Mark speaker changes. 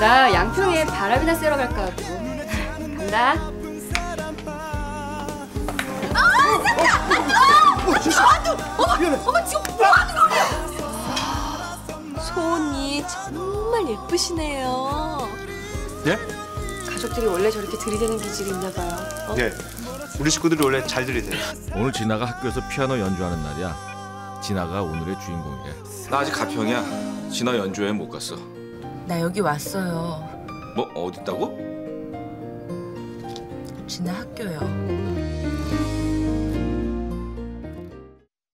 Speaker 1: 나 양평에 바람이나 쐬러 갈까 하고. 간다.
Speaker 2: 소은이 정말 예쁘시네요.
Speaker 3: 예?
Speaker 2: 가족들이 원래 저렇게 들이대는 기질이 있나 봐요. 어?
Speaker 3: 예. 우리 식구들이 원래 잘 들이대요.
Speaker 4: 오늘 진아가 학교에서 피아노 연주하는 날이야. 진아가 오늘의 주인공이래.
Speaker 5: 나 아직 가평이야. 진아 연주회 못 갔어.
Speaker 6: 나 여기 왔어요.
Speaker 5: 뭐 어디 있다고?
Speaker 6: 진아 학교요.